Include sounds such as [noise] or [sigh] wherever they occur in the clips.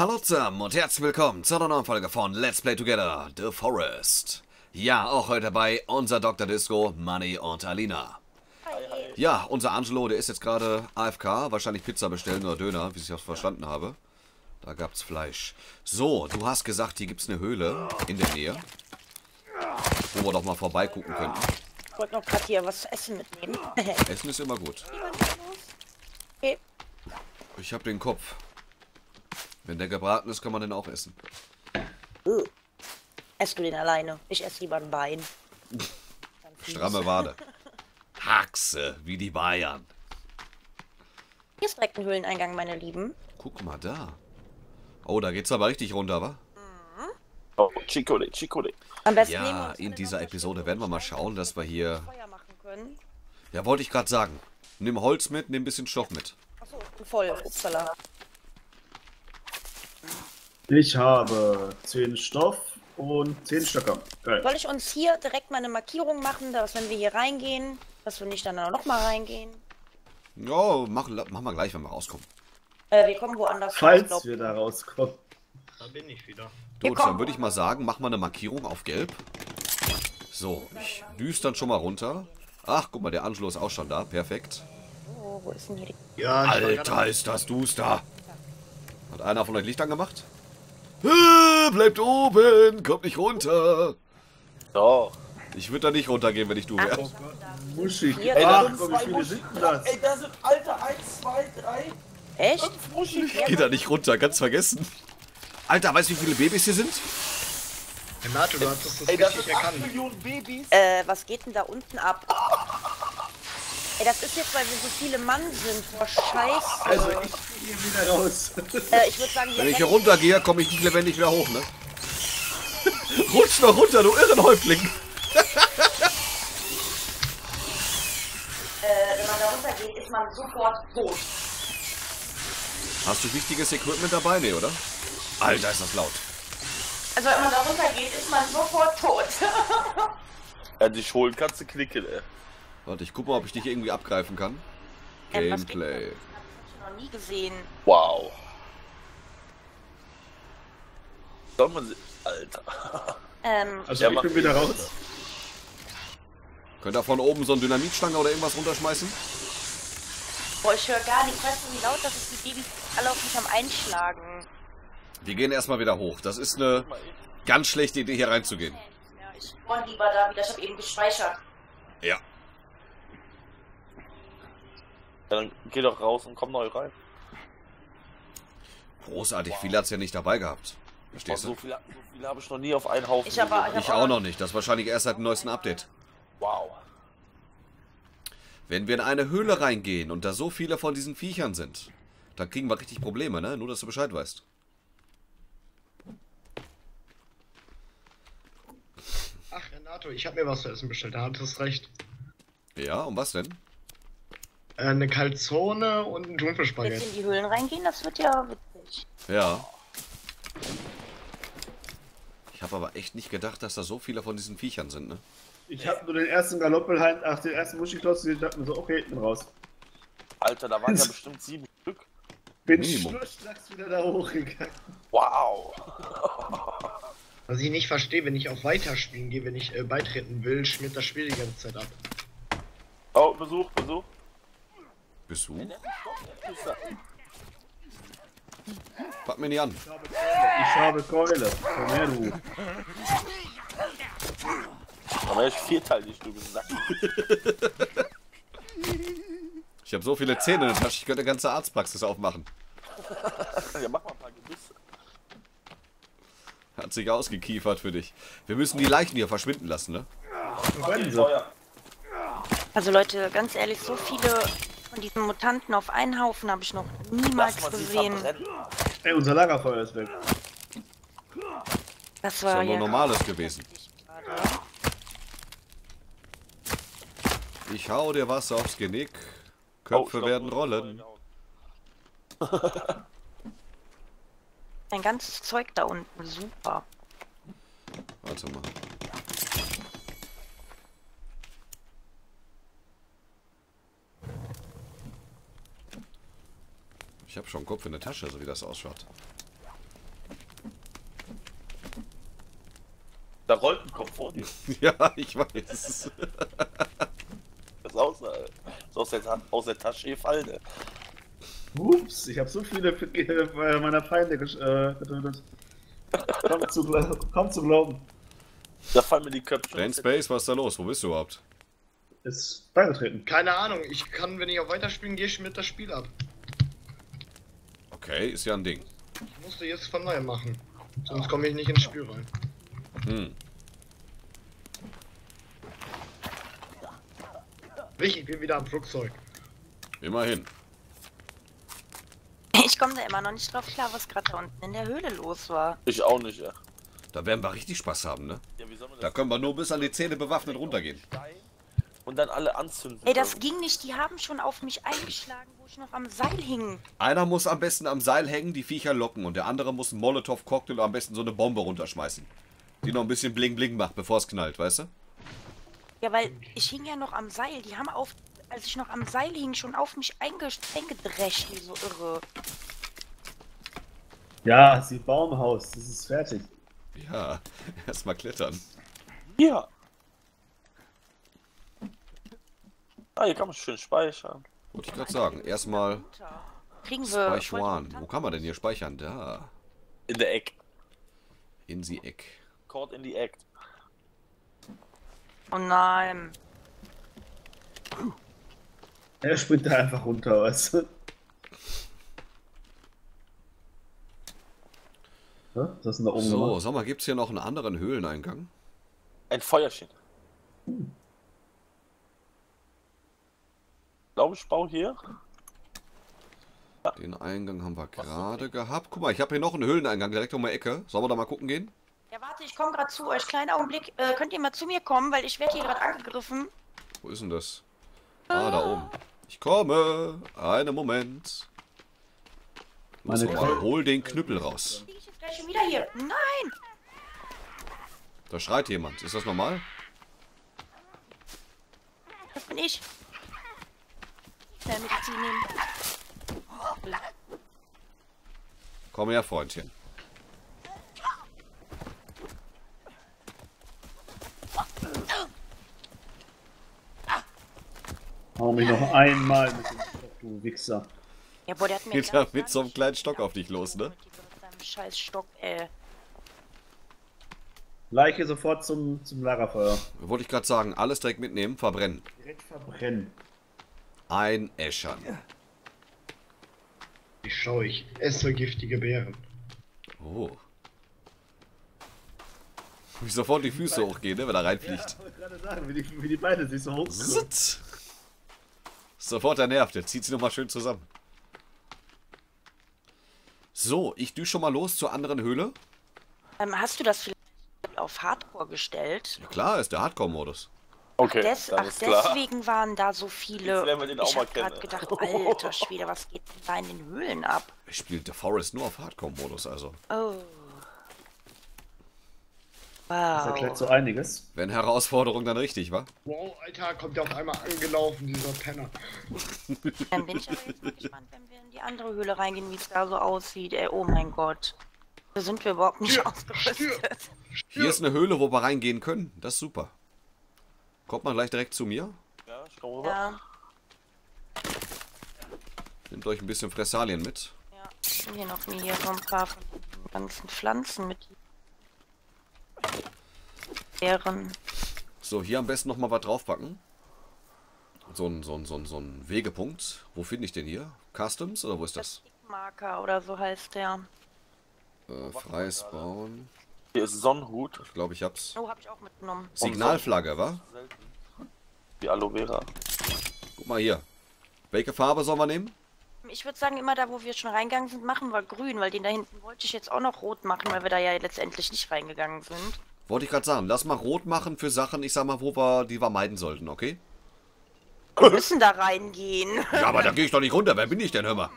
Hallo zusammen und herzlich willkommen zu einer neuen Folge von Let's Play Together, The Forest. Ja, auch heute dabei unser Dr. Disco, Money und Alina. Ja, unser Angelo, der ist jetzt gerade AFK, wahrscheinlich Pizza bestellen oder Döner, wie ich das verstanden habe. Da gab's Fleisch. So, du hast gesagt, hier gibt's eine Höhle in der Nähe, wo wir doch mal vorbeigucken könnten. Ich wollte noch gerade hier was zu essen mitnehmen. Essen ist immer gut. Ich habe den Kopf. Wenn der gebraten ist, kann man den auch essen. Uh. Ess du den alleine? Ich esse lieber ein Bein. Stramme Wade. Haxe, wie die Bayern. Hier ist direkt ein Höhleneingang, meine Lieben. Guck mal da. Oh, da geht's aber richtig runter, wa? Oh, Chicole, Chicole. Am besten nehmen wir Ja, in dieser Episode werden wir mal schauen, dass wir hier... Feuer machen können. Ja, wollte ich gerade sagen. Nimm Holz mit, nimm ein bisschen Stoff mit. Achso, voll. Upsala. Ich habe 10 Stoff und 10 Stöcker. Geil. Soll ich uns hier direkt mal eine Markierung machen, dass wenn wir hier reingehen, dass wir nicht dann noch mal reingehen? Ja, machen, machen wir gleich, wenn wir rauskommen. Äh, wir kommen woanders Falls glaub- wir da rauskommen. Da bin ich wieder. Gut, dann würde ich mal sagen, mach mal eine Markierung auf Gelb. So, ich düse dann schon mal runter. Ach, guck mal, der Angelo ist auch schon da. Perfekt. Oh, wo ist denn hier die... Ja, Alter, ist das duster. Hat einer von euch Licht angemacht? Äh, Bleibt oben, kommt nicht runter. Doch. Ich würde da nicht runtergehen, wenn ich du wäre. Muschig. Hier, Ey, da sind denn das? Ey, da sind Alter 1, 2, 3, Echt? 5 Muschig. Geh da nicht runter, ganz vergessen. Alter, weißt du, wie viele Babys hier sind? Renato, du hast das Ey, das richtig sind 8 erkannt. Millionen Babys. Äh, was geht denn da unten ab? Ey, das ist jetzt, weil wir so viele Mann sind. Boah, scheiße. Also, ich gehe hier wieder raus. äh, ich würde sagen, Wenn ich hier runtergehe, komme ich nicht lebendig wieder hoch, ne? [laughs] Rutsch noch runter, du Irrenhäuptling. Äh, wenn man da runtergeht, ist man sofort tot. Hast du wichtiges Equipment dabei? Nee, oder? Alter, ist das laut. Also wenn man da runtergeht, ist man sofort tot. [laughs] Ja, dich holen kannst du knicken, ey. Warte, ich guck mal, ob ich dich irgendwie abgreifen kann. Gameplay. noch nie gesehen. Wow. Soll man. Alter. Ähm, Also, Ja, ich bin wieder raus. Könnt ihr von oben so eine Dynamitstange oder irgendwas runterschmeißen? boah, ich höre gar nicht. Weißt du, wie laut das ist? Die Babys alle auf mich am Einschlagen. Wir gehen erstmal wieder hoch. Das ist eine ganz schlechte Idee, hier reinzugehen. Ja, ich wollte lieber da wieder. Ich habe eben gespeichert. Ja. Ja, dann geh doch raus und komm neu rein. Großartig, viel hat's ja nicht dabei gehabt. Verstehst so du? viel, so viel habe ich noch nie auf einen Haufen. Ich aber- gesehen. Ich auch noch nicht. Das ist wahrscheinlich erst seit dem neuesten Update. Wow. Wenn wir in eine Höhle reingehen und da so viele von diesen Viechern sind, dann kriegen wir richtig Probleme, ne? Nur, dass du Bescheid weißt. Ach, Renato, ich habe mir was zu essen bestellt. Da hattest recht. Ja, und was denn? Äh, eine Calzone und ein Jetzt Thunfischspaghetti. in die Höhlen reingehen, das wird ja witzig. Ja. Ich habe aber echt nicht gedacht, dass da so viele von diesen Viechern sind, ne? Ich habe nur den ersten Galoppelheim, ach, den ersten Muschelklotz gesehen, dachte mir so, okay, bin raus. Alter, da waren ja [laughs] bestimmt sieben Stück. Bin schnurstracks wieder da hochgegangen. Wow. Was ich nicht verstehe, wenn ich auf Weiterspielen gehe, wenn ich äh, beitreten will, schmiert das Spiel die ganze Zeit ab. Oh, Besuch, Besuch. Besuch? Pack mir nicht an. Ich habe Keule. Komm her, du. Aber ich vierteilig, du gesagt. Ich habe so viele Zähne in der Tasche, ich könnte eine ganze Arztpraxis aufmachen. Ja, mach mal ein paar Gebisse. Hat sich ausgekiefert für dich. Wir müssen die Leichen hier verschwinden lassen, ne? Also Leute, ganz ehrlich, so viele von diesen Mutanten auf einen Haufen habe ich noch niemals gesehen. Ey, unser Lagerfeuer ist weg. Das war ja nur normales gewesen. Ich hau dir was aufs Genick. Oh, Köpfe stopp. werden rollen. ein ganzes Zeug da unten. Super. Warte mal. Ich habe schon Kopf in der Tasche, so wie das ausschaut. Da rollt ein Kopf vor dir. [laughs] ja, ich weiß. das ist aus, äh, aus, der, aus der Tasche gefallen. Ne? Ups, ich habe so viele äh, äh, meiner Feinde getötet. Kaum, zu, kaum zu glauben. Da fallen mir die Köpfe. Dan Space, was ist da los? Wo bist du überhaupt? Ist beigetreten. Keine Ahnung, ich kann, wenn ich auch weiterspielen gehe, ich mit das Spiel ab. Okay, ist ja ein Ding. Ich musste jetzt von neuem machen. Sonst komme ich nicht ins Spiel rein. Hm. Ich, bin wieder am Flugzeug. Immerhin. Ich komme da immer noch nicht drauf klar, was gerade da unten in der Höhle los war. Ich auch nicht, ja. Da werden wir richtig Spaß haben, ne? ja wie soll man Da können wir nur bis an die Zähne bewaffnet runtergehen. Und dann alle anzünden? Ey, das ging nicht. Die haben schon auf mich eingeschlagen, ich noch am Seil hing. Einer muss am besten am Seil hängen, die Viecher locken und der andere muss einen Molotow-Cocktail oder am besten so eine Bombe runterschmeißen. Die noch ein bisschen bling bling macht, bevor es knallt, weißt du? Ja, weil ich hing ja noch am Seil. Die haben auf, als ich noch am Seil hing, schon auf mich einge eingedrescht, die so irre. Ja, sie Baumhaus, das ist fertig. Ja, [laughs] erstmal klettern. Ja. Ah, hier kann man schön speichern. Wollte ich gerade sagen. Erstmal. Kriegen wir. speichern. die Wo kann man denn hier speichern? Da. In der Eck. In sie Eck. Caught in the Act. Oh nein. Er springt da einfach runter, weißt du? Was ist da oben So, gemacht? sag mal, gibt's hier noch einen anderen Höhleneingang? Ein Feuerchen. Ich glaube, ich baue hier. Den Eingang haben wir gerade gehabt. Guck mal, ich habe hier noch einen Höhleneingang direkt um die Ecke. Sollen wir da mal gucken gehen? Ja, warte, ich komme gerade zu euch. Kleinen Augenblick. Äh, könnt ihr mal zu mir kommen, weil ich werde hier gerade angegriffen. Wo ist denn das? Ah, da oben. Ich komme. Einen Moment. Los, mal, hol den Knüppel raus. Ich jetzt gleich schon wieder hier? Nein! Da schreit jemand. Ist das normal? Das bin ich. Schnell Medizin nehmen. Komm her, Freundchen. Hau mich noch einmal mit dem Stock, du Wichser. Ja, boah, der hat mir Geht er mit so einem kleinen Stock auf dich los, ne? Scheiß Stock, ey. Leiche sofort zum, zum Lagerfeuer. Wollte ich gerade sagen, alles direkt mitnehmen, verbrennen. Direkt verbrennen. Einäschern. Ich schau, ich esse giftige Beeren. Oh. Wie sofort die Füße hochgehen, ne, wenn er reinfliegt. Ich wollte gerade sagen, wie die, wie die Beine sich so hoch. Zzt. Sofort der nervt, der zieht sie nochmal schön zusammen. So, ich düse schon mal los zur anderen Höhle. Ähm, hast du das vielleicht auf Hardcore gestellt? Ja klar, ist der Hardcore-Modus. Okay, Des, ach, ist klar. deswegen waren da so viele. Jetzt wir den auch ich mal hab gerade kennen. gedacht, [laughs] alter Schwede, was geht denn da in den Höhlen ab? Ich spiele The Forest nur auf Hardcore-Modus, also. Oh. Das erklärt Wow. so einiges. Wenn Herausforderung dann richtig, wa? Wow, Alter, kommt der auf einmal angelaufen, dieser Penner. [laughs] Dann bin ich aber jetzt mal gespannt, wenn wir in die andere Höhle reingehen, wie es da so aussieht. Ey, oh mein Gott. Da sind wir überhaupt nicht Stirb, ausgerüstet. Hier ist eine Höhle, wo wir reingehen können. Das ist super. Kommt man gleich direkt zu mir. Ja, ich komme rüber. Ja, Nehmt euch ein bisschen Fressalien mit. ja. Ich bin hier noch nie hier so ein paar von den ganzen Pflanzen mit. Beeren. So, hier am besten nochmal was draufpacken. So ein, so, ein, so, ein, so ein Wegepunkt. Wo finde ich den hier? Customs oder wo ist das? Marker oder so heißt der. Äh, freies Bauen. Hier ist Sonnenhut. Ich glaube, ich hab's. Oh, hab ich auch mitgenommen. Signalflagge, wa? Die Aloe Vera. Guck mal hier. Welche Farbe sollen wir nehmen? Ich würde sagen, immer da, wo wir schon reingegangen sind, machen wir grün, weil den da hinten wollte ich jetzt auch noch rot machen, weil wir da ja letztendlich nicht reingegangen sind. Wollte ich gerade sagen. Lass mal rot machen für Sachen, ich sag mal, wo wir, die wir meiden sollten, okay? Wir müssen da reingehen. Ja, aber da [laughs] gehe ich doch nicht runter. Wer bin ich denn, hör mal?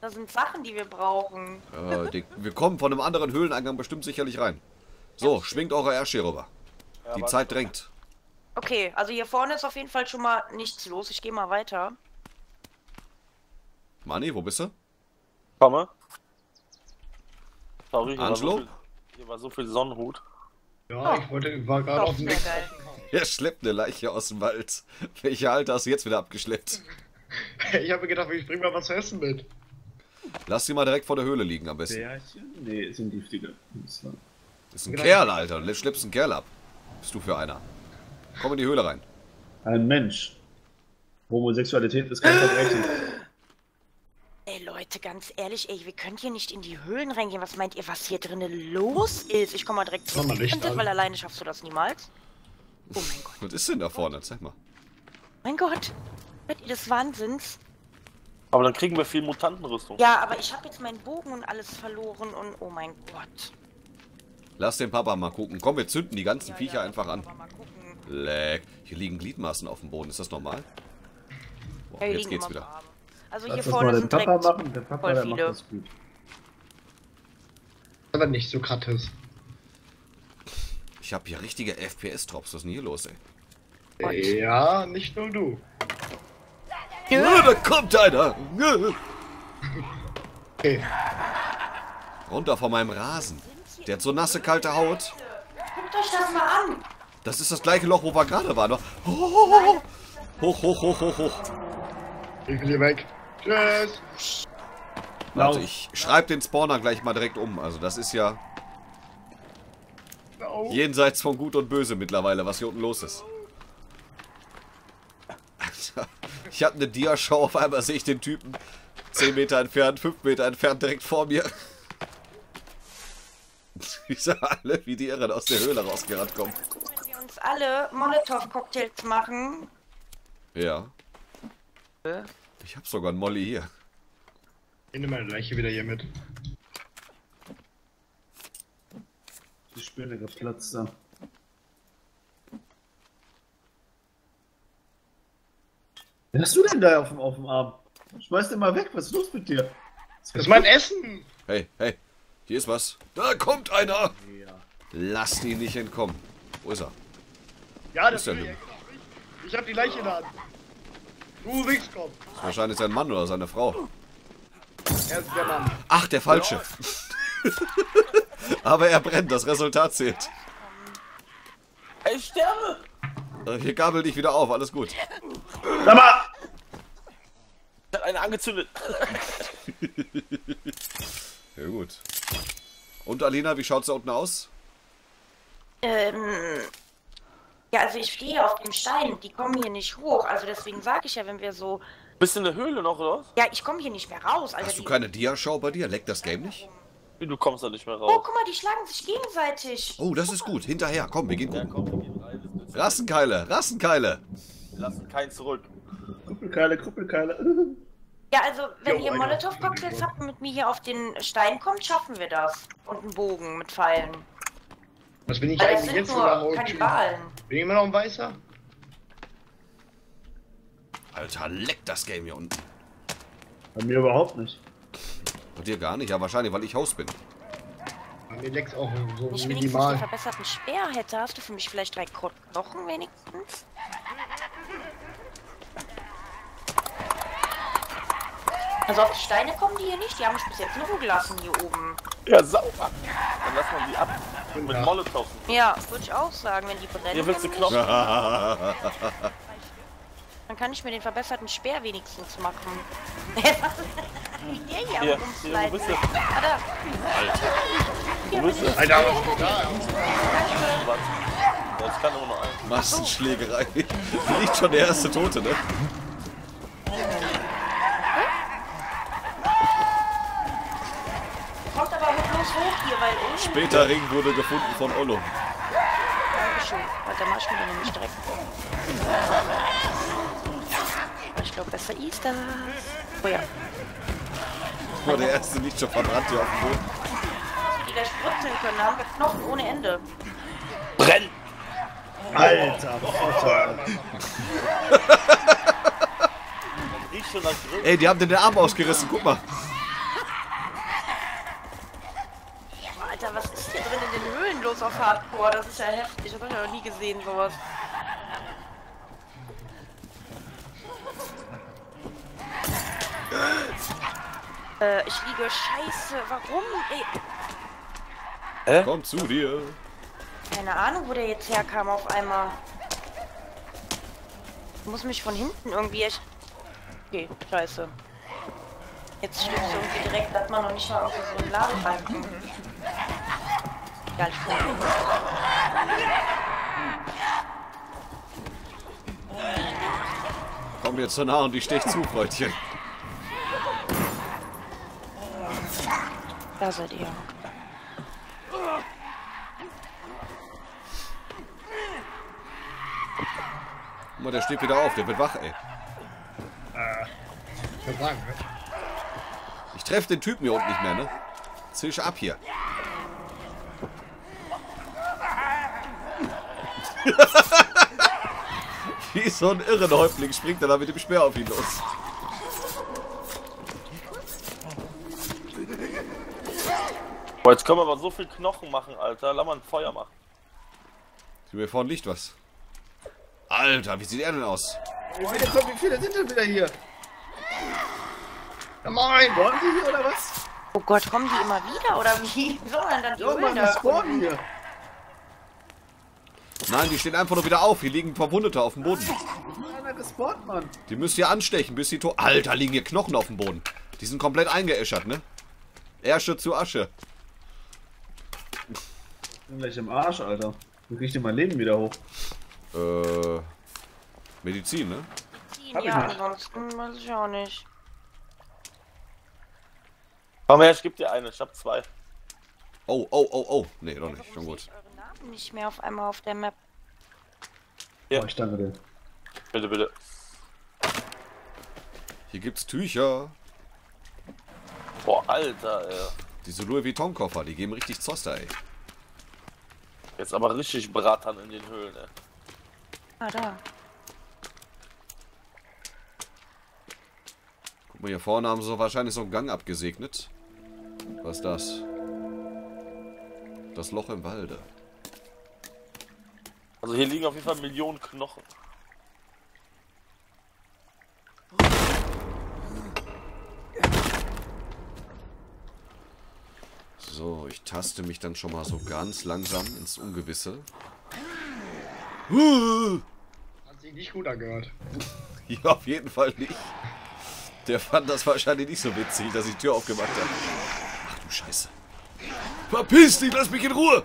Das sind Sachen, die wir brauchen. Äh, die, wir kommen von einem anderen Höhleneingang bestimmt sicherlich rein. So, schwingt eure Ärsche rüber. Die Zeit drängt. Okay, also hier vorne ist auf jeden Fall schon mal nichts los. Ich gehe mal weiter. Mani, wo bist du? Komme. Sorry, hier war, so Angelo? viel, hier war so viel Sonnenhut. Ja, Oh. ich wollte, war gerade auf dem Weg. Er schleppt eine Leiche aus dem Wald. Welche Alter hast du jetzt wieder abgeschleppt? [laughs] Ich habe gedacht, ich bring mal was zu essen mit. Lass sie mal direkt vor der Höhle liegen am besten. Bärchen? Nee, sind giftige. Das ist ein Kerl, Alter. Du schleppst einen Kerl ab. Bist du für einer? Komm in die Höhle rein. Ein Mensch. Homosexualität ist kein Verbrechen. Ey Leute, ganz ehrlich, ey, wir können hier nicht in die Höhlen reingehen. Was meint ihr, was hier drinnen los ist? Ich komme mal direkt Hinter, an. weil alleine schaffst du das niemals. Oh mein Gott. [laughs] Was ist denn da vorne? Zeig mal. Mein Gott. Seid ihr des Wahnsinns? Aber dann kriegen wir viel Mutantenrüstung. Ja, aber ich habe jetzt meinen Bogen und alles verloren und oh mein Gott. Lass den Papa mal gucken. Komm, wir zünden die ganzen Viecher einfach an. Leck. Hier liegen Gliedmaßen auf dem Boden. Ist das normal? Boah, Ja, jetzt geht's wieder. Also Lass hier vorne den sind Papa machen. Der Papa, voll der macht viele. das gut. Aber nicht so gratis. Ich habe hier richtige FPS-Drops. Was ist denn hier los, ey? Ja, nicht nur du. Ah, da kommt einer! Okay. Runter von meinem Rasen. Der hat so nasse, kalte Haut. Guckt euch das mal an. Das ist das gleiche Loch, wo wir gerade waren. Hoch, hoch, hoch, hoch, hoch, hoch. Ich will hier weg. Tschüss. Warte, ich schreibe den Spawner gleich mal direkt um. Also das ist ja jenseits von Gut und Böse mittlerweile, was hier unten los ist. Alter, ich habe eine Dia-Show, auf einmal sehe ich den Typen 10 Meter entfernt, 5 Meter entfernt, direkt vor mir. [laughs] Die sah alle wie die Irren aus der Höhle rausgerannt kommen. Wenn wir uns alle Molotow-Cocktails machen. Ja. Ich habe sogar einen Molly hier. Ich nehme meine Leiche wieder hier mit. Die Spinne geplatzt da. Was hast du denn da auf dem, auf dem Arm? Schmeiß den mal weg, was ist los mit dir? Das ist mein Essen! Hey, hey, hier ist was. Da kommt einer! Ja. Lasst ihn nicht entkommen. Wo ist er? Ja, das das ist will der ich. Ich hab die Leiche in der Hand. Du Wichskopf. Das ist wahrscheinlich sein Mann oder seine Frau. Er ist der Mann. Ach, der Falsche. [laughs] Aber er brennt, das Resultat zählt. Ey, ich sterbe! Äh, Hier gabel dich wieder auf, alles gut. Sag mal! Angezündet. [laughs] Ja gut. Und Alina, wie schaut's da unten aus? Ähm. Ja, also ich stehe auf dem Stein. Die kommen hier nicht hoch. Also deswegen sage ich ja, wenn wir so. Bist du in der Höhle noch, oder? Ja, ich komme hier nicht mehr raus. Alter, Hast du keine Dia-Show bei dir? Leckt das Game nicht? Du kommst da nicht mehr Oh, raus. guck mal, die schlagen sich gegenseitig. Oh, das ist gut. Hinterher, komm, wir gehen Ja, gucken. komm, wir gehen rein. Rassenkeile, Rassenkeile. Wir lassen keinen zurück. Kuppelkeile, Kuppelkeile. [laughs] Ja, also wenn Jo, ihr Alter. Molotow-Cocktails habt und mit mir hier auf den Stein kommt, schaffen wir das. Und einen Bogen mit Pfeilen. Was bin ich Weil eigentlich sind jetzt nur? Kannibalen. Bin ich immer noch ein Weißer? Alter, leckt das Game hier unten. Bei mir überhaupt nicht. Bei dir gar nicht, ja wahrscheinlich, weil ich Haus bin. Bei mir leckt's auch so Wenn ich wenigstens den minimal. verbesserten Speer hätte, hast du für mich vielleicht drei Knochen wenigstens? Also auf die Steine kommen die hier nicht, die haben mich bis jetzt in Ruhe gelassen hier oben. Ja, sauber. Dann lassen wir die ab. Mit Ja. Molotow. Ja, würde ich auch sagen, wenn die brennen. Hier willst du Knochen. [laughs] Dann kann ich mir den verbesserten Speer wenigstens machen. [laughs] Wie der hier Hier, hier, wo bist du? Ah, da. Wo bist du? Alter, was ist da? Ich kann nur noch einen. Massenschlägerei. [laughs] Liegt schon der erste Tote, ne? Kommt aber mit bloß hoch hier, weil oben... Später Ring wurde gefunden von Ollo. Dankeschön. Warte, mach ich mir den nämlich direkt. Ich glaube, besser ist das. Oh ja. War der erste nicht schon verbrannt hier auf dem Boden. Die gleich brutzeln können, haben wir Knochen ohne Ende. Brenn! Alter, Alter. [laughs] Ey, die haben dir den Arm ausgerissen, guck mal. Alter, was ist hier drin los auf Hardcore? Das ist ja heftig. Das hab ich ja noch nie gesehen, sowas. Äh, ich liege scheiße. Warum? Ey, Komm zu dir. Keine Ahnung, wo der jetzt herkam auf einmal. Ich muss mich von hinten irgendwie echt... Okay, scheiße. Jetzt du irgendwie direkt, dass man noch nicht mal irgendwie so einen Ladebalken. Ja, ich bin... Komm mir zu nah und ich stech zu, Freundchen. Da seid ihr. Guck mal, der steht wieder auf, der wird wach, ey. Ich kann sagen, ne? Ich treffe den Typen hier unten nicht mehr, ne? Zisch ab hier. Wie so ein irren Häuptling springt er da mit dem Speer auf ihn los. Boah, jetzt können wir aber so viel Knochen machen, Alter. Lass mal ein Feuer machen. Hier vorne liegt was. Alter, wie sieht er denn aus? Wie viele, kommen, wie viele sind denn wieder hier? Ja, moin! Wollen die hier oder was? Oh Gott, kommen die immer wieder oder wie? So, dann dann die Ja, spawnen hier. Nein, die stehen einfach nur wieder auf. Hier liegen Verwundete auf dem Boden. Einer gespawnt, Mann. Die müsst ihr anstechen, bis sie tot... Alter, liegen hier Knochen auf dem Boden. Die sind komplett eingeäschert, ne? Ärsche zu Asche. Ich bin gleich im Arsch, Alter. Wie krieg ich denn mein Leben wieder hoch? Äh... Medizin, ne? Hab ich Ja, ansonsten weiß ich auch nicht. Komm her, ich geb dir eine. Ich hab zwei. Oh, oh, oh, oh. Nee, doch nicht. Schon gut. Nicht mehr auf einmal auf der Map. Ja. Oh, ich danke dir. Bitte, bitte. Hier gibt's Tücher. Boah, Alter, ey. Diese Louis Vuitton Koffer, die geben richtig Zoster, ey. Jetzt aber richtig Bratan in den Höhlen, ey. Ah, da. Guck mal, hier vorne haben sie wahrscheinlich so einen Gang abgesegnet. Was ist das? Das Loch im Walde. Also hier liegen auf jeden Fall Millionen Knochen. So, ich taste mich dann schon mal so ganz langsam ins Ungewisse. Hat sich nicht gut angehört. [laughs] Ja, auf jeden Fall nicht. Der fand das wahrscheinlich nicht so witzig, dass ich die Tür aufgemacht habe. Ach du Scheiße. Verpiss dich, lass mich in Ruhe!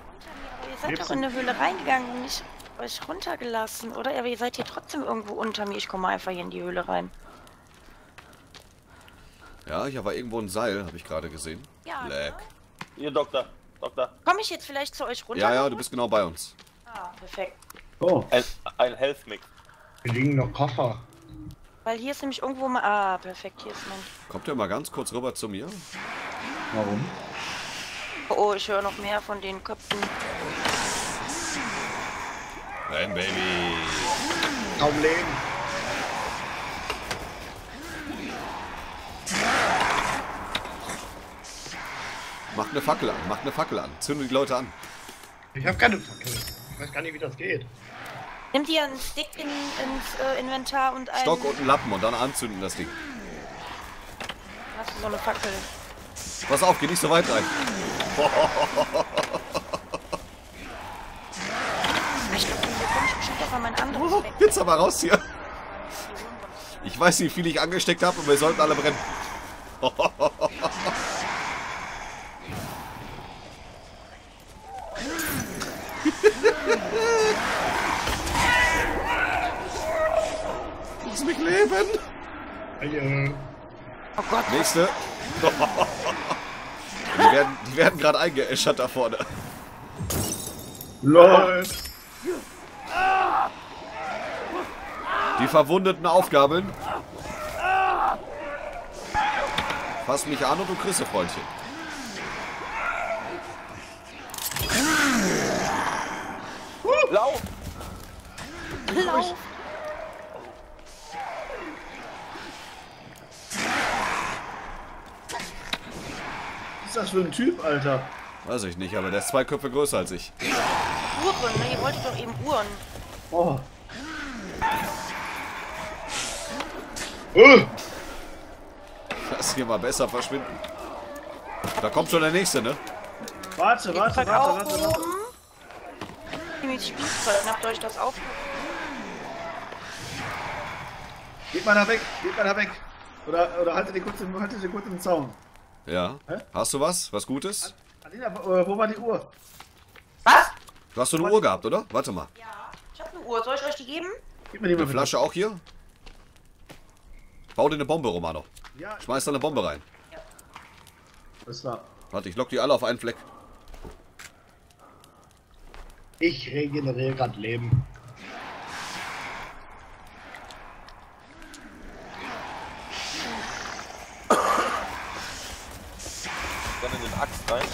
Ihr seid doch in eine Höhle reingegangen und nicht euch runtergelassen, oder? Aber ihr seid hier trotzdem irgendwo unter mir. Ich komme einfach hier in die Höhle rein. Ja, hier war irgendwo ein Seil, habe ich gerade gesehen. Ja, Leck. Hier, Doktor. Doktor. Komme ich jetzt vielleicht zu euch runter? Ja, ja, du bist genau bei uns. Ah, perfekt. Oh, Ein, ein Health Mix. Hier liegen noch Koffer. Weil hier ist nämlich irgendwo mal... Ah, perfekt, hier ist mein... Kommt ihr mal ganz kurz rüber zu mir? warum? Oh, ich höre noch mehr von den Köpfen. Nein, Baby. Kaum Leben. Mach eine Fackel an, mach eine Fackel an. Zünde die Leute an. Ich habe keine Fackel. Ich weiß gar nicht, wie das geht. Nimm dir einen Stick in, ins äh, Inventar und einen... Stock und einen Lappen und dann anzünden das Ding. Hast du so eine Fackel? Pass auf, geh nicht so weit rein. [laughs] Ich glaube, hier an mein anderes Oh, jetzt aber raus hier. Ich weiß nicht, wie viel ich angesteckt habe, aber wir sollten alle brennen. [laughs] Lass mich leben. Oh Gott, Nächste. [laughs] Die werden, die werden gerade eingeäschert da vorne. LOL. Die Verwundeten aufgabeln. Fass mich an und du kriegst Freundchen. Lauf! lauf! Was ist das für ein Typ, Alter? Weiß ich nicht, aber der ist zwei Köpfe größer als ich. Uhren, ne? Ihr wolltet doch eben Uhren. Oh, Lass hier mal besser verschwinden. Da kommt schon der nächste, ne? warte, warte, warte, warte, warte. Spielzeug. Habt ihr euch das auf? Geht mal da weg, geht mal da weg. Oder, oder haltet den kurz, im- haltet den kurz im Zaun. Ja. Hä? Hast du was? Was Gutes? Alina, wo, äh, wo war die Uhr? Was? Du hast so eine Uhr gehabt, oder? Warte mal. Ja. Ich hab eine Uhr. Soll ich euch die geben? Gib mir die mal Eine Flasche auch hier? Bau dir eine Bombe, Romano. Schmeiß da eine Bombe rein. das war. Warte, ich lock die alle auf einen Fleck. Ich regeneriere gerade Leben. Dann in den Axt rein.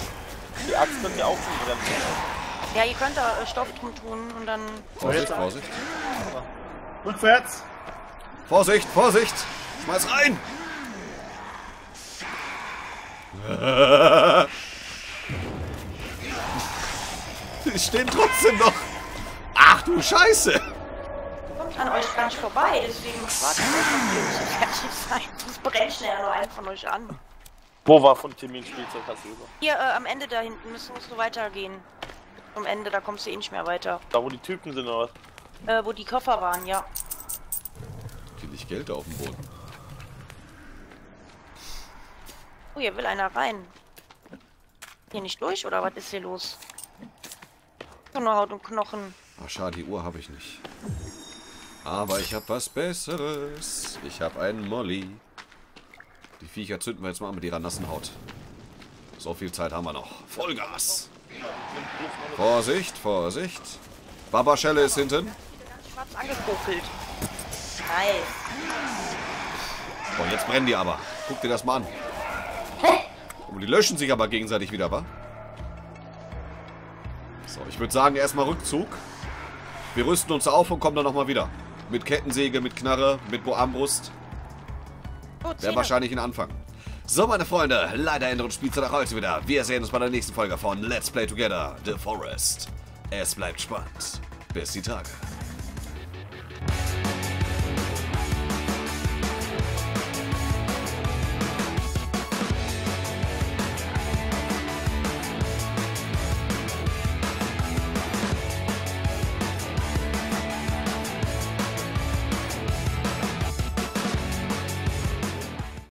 Die Axt könnt ihr auch schon bremsen. Ja, ihr könnt da äh, Stoff drin tun und dann. Vorsicht, Vorsicht. Rückwärts! Vorsicht, Vorsicht! Schmeiß rein! [laughs] Die stehen trotzdem noch. Ach du Scheiße! Kommt an euch gar nicht vorbei, deswegen wartet euch fertig. Sonst brennt schnell nur einen von euch an. Wo war von Timmy ein Spielzeug, hast du? Hier, äh, am Ende da hinten müssen musst du weitergehen. Am Ende, da kommst du eh nicht mehr weiter. Da wo die Typen sind oder was? Äh, wo die Koffer waren, ja. Hier liegt Geld auf dem Boden. Oh, hier will einer rein. Hier nicht durch, oder was ist hier los? Nur Haut und Knochen. Ach schade, die Uhr habe ich nicht. Aber ich habe was Besseres. Ich habe einen Molly. Die Viecher zünden wir jetzt mal an mit ihrer nassen Haut. So viel Zeit haben wir noch. Vollgas! Vorsicht, Vorsicht. Babaschelle ist hinten. Schwarz angekokelt. Nice. Jetzt brennen die aber. Guck dir das mal an. Oh, die löschen sich aber gegenseitig wieder, wa? So, ich würde sagen, erstmal Rückzug. Wir rüsten uns auf und kommen dann nochmal wieder. Mit Kettensäge, mit Knarre, mit Boarmbrust. Wäre wahrscheinlich ein Anfang. So, meine Freunde, leider ändert Spielzeit auch heute wieder. Wir sehen uns bei der nächsten Folge von Let's Play Together, The Forest. Es bleibt spannend. Bis die Tage.